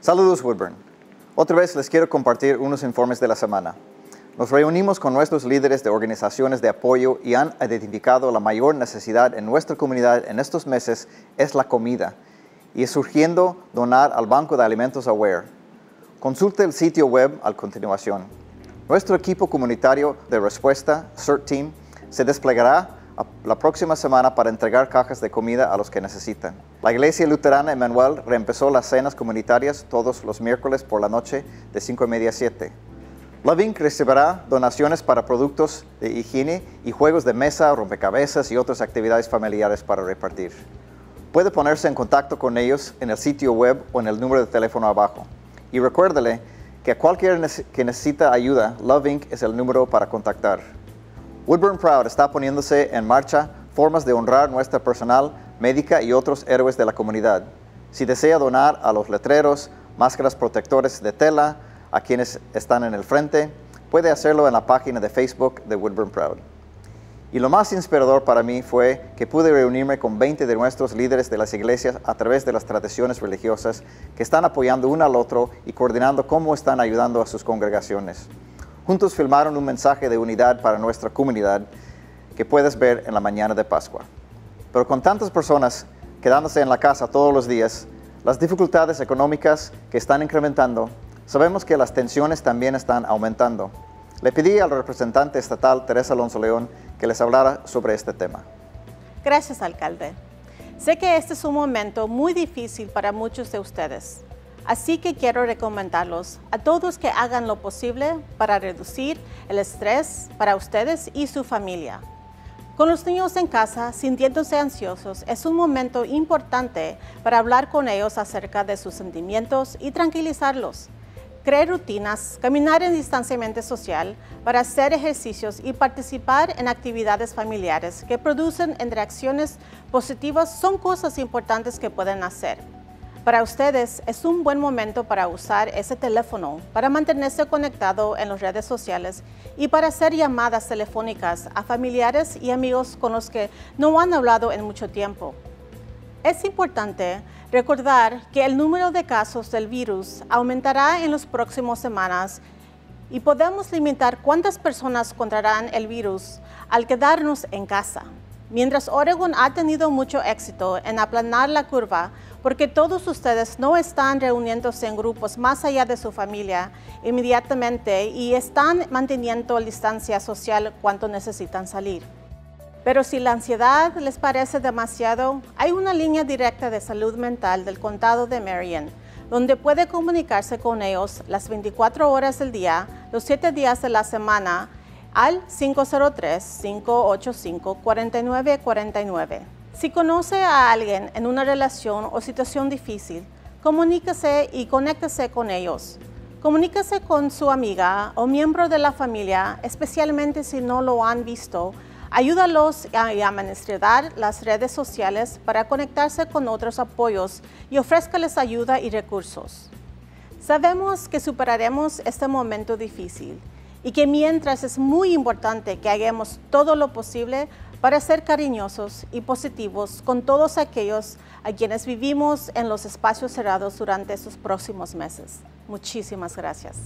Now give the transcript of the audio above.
Saludos Woodburn. Otra vez les quiero compartir unos informes de la semana. Nos reunimos con nuestros líderes de organizaciones de apoyo y han identificado la mayor necesidad en nuestra comunidad en estos meses es la comida y es surgiendo donar al Banco de Alimentos Aware. Consulte el sitio web a continuación. Nuestro equipo comunitario de respuesta, CERT Team, se desplegará la próxima semana para entregar cajas de comida a los que necesitan. La Iglesia Luterana Emmanuel reempezó las cenas comunitarias todos los miércoles por la noche de 5 y media a 7. Loving recibirá donaciones para productos de higiene y juegos de mesa, rompecabezas y otras actividades familiares para repartir. Puede ponerse en contacto con ellos en el sitio web o en el número de teléfono abajo. Y recuérdele que a cualquiera que necesita ayuda, Loving es el número para contactar. Woodburn Proud está poniéndose en marcha formas de honrar nuestra personal médica y otros héroes de la comunidad. Si desea donar a los letreros, máscaras protectores de tela, a quienes están en el frente, puede hacerlo en la página de Facebook de Woodburn Proud. Y lo más inspirador para mí fue que pude reunirme con 20 de nuestros líderes de las iglesias a través de las tradiciones religiosas que están apoyando uno al otro y coordinando cómo están ayudando a sus congregaciones. Juntos filmaron un mensaje de unidad para nuestra comunidad que puedes ver en la mañana de Pascua. Pero con tantas personas quedándose en la casa todos los días, las dificultades económicas que están incrementando, sabemos que las tensiones también están aumentando. Le pedí al representante estatal Teresa Alonso León que les hablara sobre este tema. Gracias, alcalde. Sé que este es un momento muy difícil para muchos de ustedes. Así que quiero recomendarlos a todos que hagan lo posible para reducir el estrés para ustedes y su familia. Con los niños en casa sintiéndose ansiosos, es un momento importante para hablar con ellos acerca de sus sentimientos y tranquilizarlos. Crear rutinas, caminar en distanciamiento social para hacer ejercicios y participar en actividades familiares que producen interacciones positivas son cosas importantes que pueden hacer. Para ustedes es un buen momento para usar ese teléfono para mantenerse conectado en las redes sociales y para hacer llamadas telefónicas a familiares y amigos con los que no han hablado en mucho tiempo. Es importante recordar que el número de casos del virus aumentará en las próximas semanas y podemos limitar cuántas personas contrarán el virus al quedarnos en casa. Mientras Oregon ha tenido mucho éxito en aplanar la curva, porque todos ustedes no están reuniéndose en grupos más allá de su familia inmediatamente y están manteniendo distancia social cuando necesitan salir. Pero si la ansiedad les parece demasiado, hay una línea directa de salud mental del condado de Marion, donde puede comunicarse con ellos las 24 horas del día, los 7 días de la semana, al 503-585-4949. Si conoce a alguien en una relación o situación difícil, comuníquese y conéctese con ellos. Comuníquese con su amiga o miembro de la familia, especialmente si no lo han visto. Ayúdalos a administrar las redes sociales para conectarse con otros apoyos y ofrézcales ayuda y recursos. Sabemos que superaremos este momento difícil y que mientras es muy importante que hagamos todo lo posible para ser cariñosos y positivos con todos aquellos a quienes vivimos en los espacios cerrados durante estos próximos meses. Muchísimas gracias.